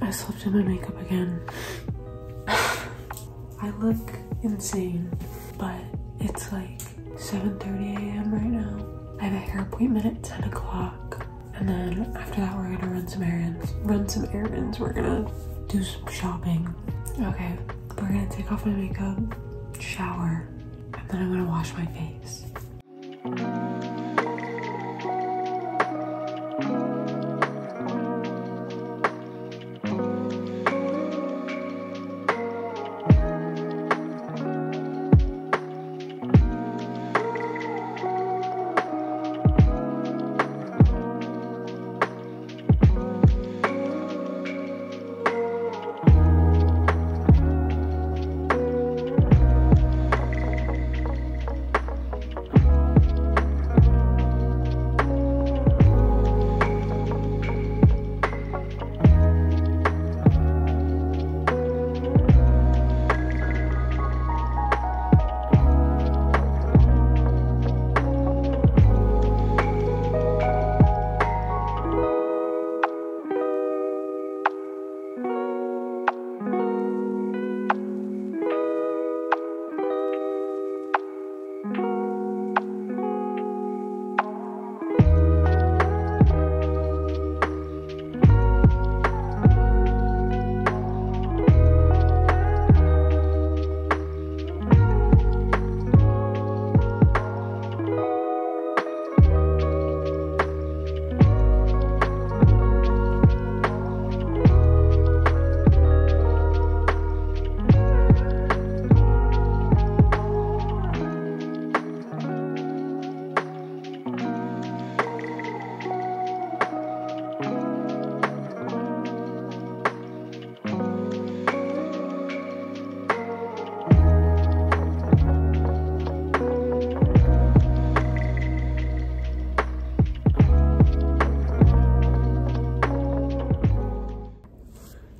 I slept in my makeup again. I look insane, but it's like 7.30 a.m. right now. I have a hair appointment at 10 o'clock. And then after that, we're gonna run some errands. Run some errands. We're gonna do some shopping. Okay, we're gonna take off my makeup, shower, and then I'm gonna wash my face.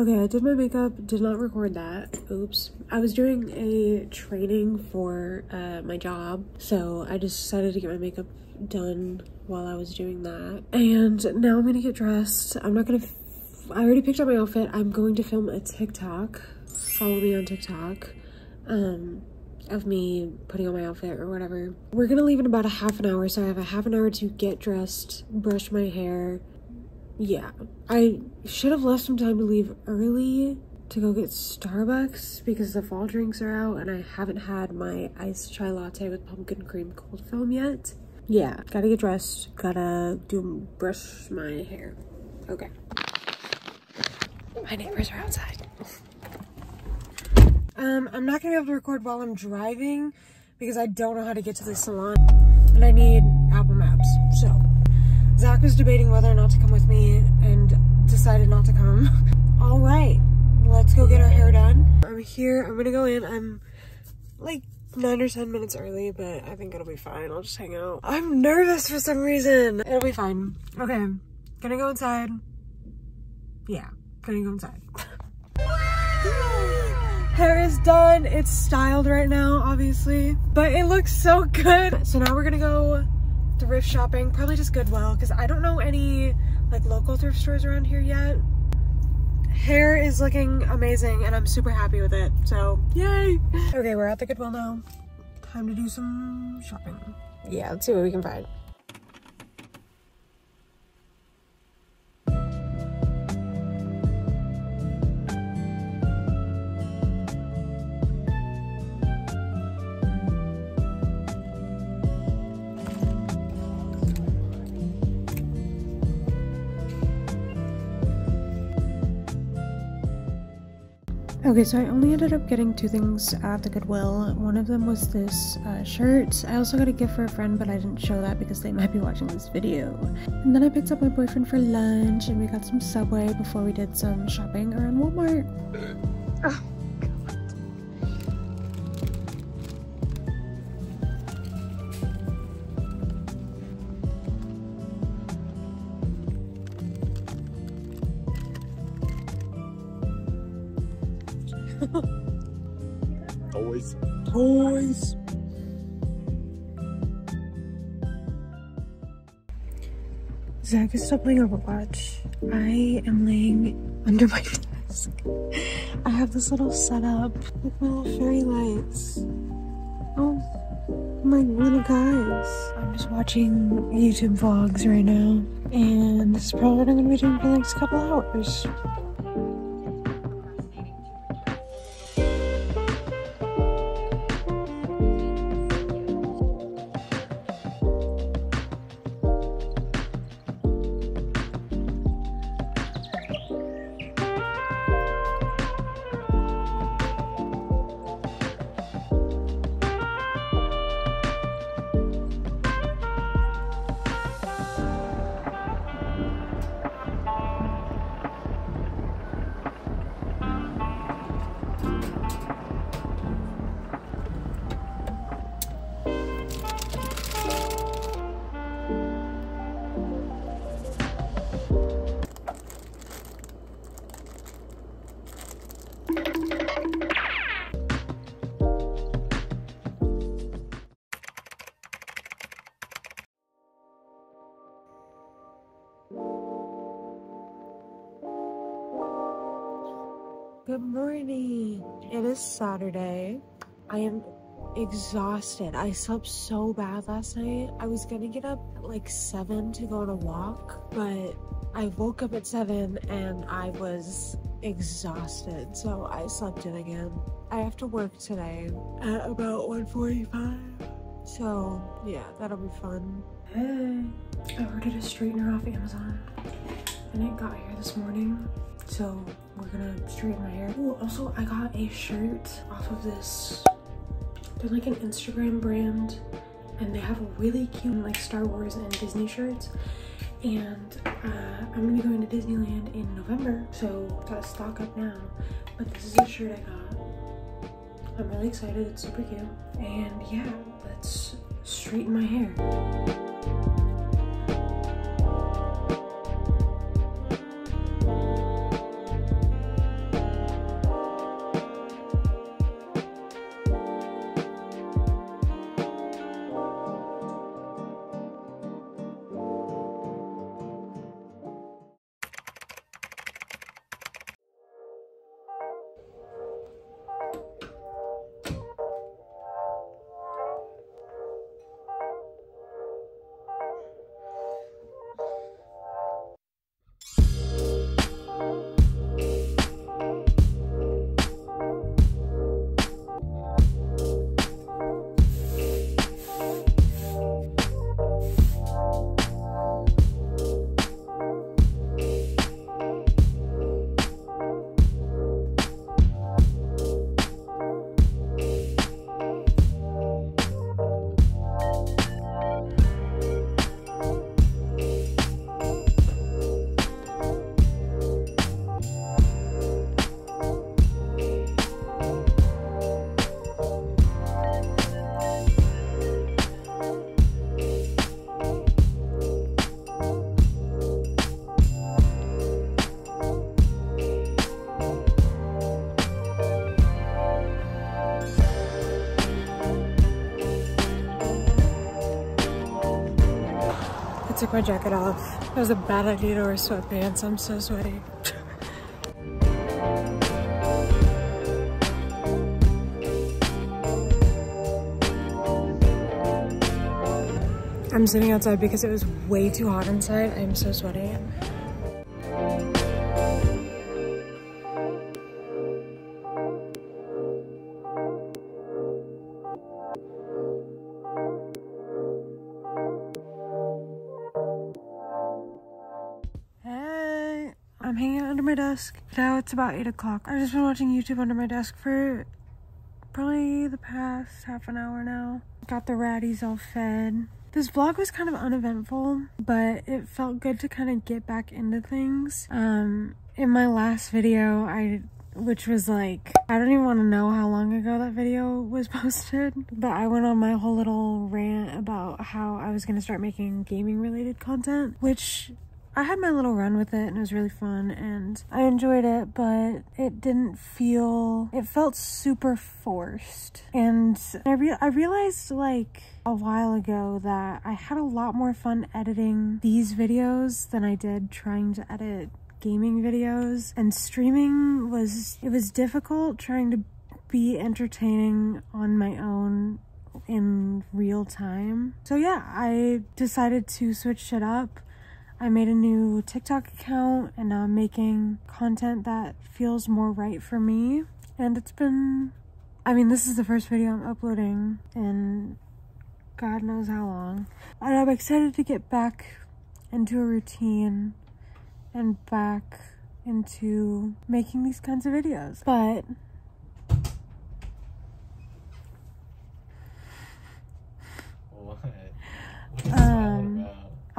Okay, I did my makeup, did not record that. Oops. I was doing a training for uh, my job, so I just decided to get my makeup done while I was doing that. And now I'm gonna get dressed. I'm not gonna, I already picked out my outfit. I'm going to film a TikTok. Follow me on TikTok. Um, of me putting on my outfit or whatever. We're gonna leave in about a half an hour, so I have a half an hour to get dressed, brush my hair, yeah, I should have left some time to leave early to go get Starbucks because the fall drinks are out and I haven't had my iced chai latte with pumpkin cream cold foam yet. Yeah, gotta get dressed, gotta do brush my hair. Okay. My neighbors are outside. um, I'm not gonna be able to record while I'm driving because I don't know how to get to the salon and I need Apple Maps, Was debating whether or not to come with me and decided not to come. All right, let's go get our hair done. I'm here, I'm gonna go in. I'm like nine or 10 minutes early, but I think it'll be fine. I'll just hang out. I'm nervous for some reason. It'll be fine. Okay, gonna go inside. Yeah, gonna go inside. hair is done. It's styled right now, obviously, but it looks so good. So now we're gonna go thrift shopping, probably just Goodwill, because I don't know any like local thrift stores around here yet. Hair is looking amazing and I'm super happy with it, so yay! Okay, we're at the Goodwill now. Time to do some shopping. Yeah, let's see what we can find. Okay, so I only ended up getting two things at the Goodwill. One of them was this uh, shirt. I also got a gift for a friend, but I didn't show that because they might be watching this video. And then I picked up my boyfriend for lunch, and we got some Subway before we did some shopping around Walmart. Oh. Toys. Toys. Zach is still playing Overwatch. I am laying under my desk. I have this little setup with my little fairy lights. Oh, my little guys. I'm just watching YouTube vlogs right now. And this is probably what I'm gonna be doing for the next couple hours. Good morning. It is Saturday. I am exhausted. I slept so bad last night. I was gonna get up at like 7 to go on a walk, but I woke up at 7 and I was exhausted, so I slept in again. I have to work today at about 1:45. So, yeah, that'll be fun. Hey, I ordered a straightener off Amazon and it got here this morning. So we're gonna straighten my hair. Oh, also I got a shirt off of this. They're like an Instagram brand and they have a really cute like Star Wars and Disney shirts. And uh, I'm gonna be going to Disneyland in November, so gotta stock up now. But this is a shirt I got. I'm really excited, it's super cute. And yeah, let's straighten my hair. My jacket off. That was a bad idea to wear sweatpants. I'm so sweaty. I'm sitting outside because it was way too hot inside. I'm so sweaty. Under my desk. Now it's about 8 o'clock. I've just been watching YouTube under my desk for probably the past half an hour now. Got the ratties all fed. This vlog was kind of uneventful, but it felt good to kind of get back into things. Um, in my last video, I which was like I don't even want to know how long ago that video was posted, but I went on my whole little rant about how I was going to start making gaming related content, which I had my little run with it and it was really fun and I enjoyed it, but it didn't feel, it felt super forced. And I, re I realized like a while ago that I had a lot more fun editing these videos than I did trying to edit gaming videos and streaming was, it was difficult trying to be entertaining on my own in real time. So yeah, I decided to switch it up. I made a new TikTok account and now I'm making content that feels more right for me. And it's been, I mean, this is the first video I'm uploading in God knows how long. And I'm excited to get back into a routine and back into making these kinds of videos. But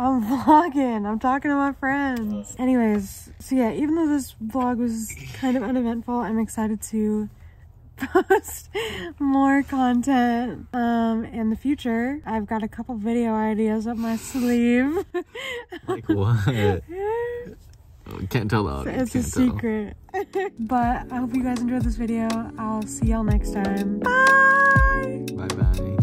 I'm vlogging. I'm talking to my friends. Anyways, so yeah, even though this vlog was kind of uneventful, I'm excited to post more content um, in the future. I've got a couple video ideas up my sleeve. like what? Can't tell though. it's a secret. but I hope you guys enjoyed this video. I'll see y'all next time. Bye! Bye-bye.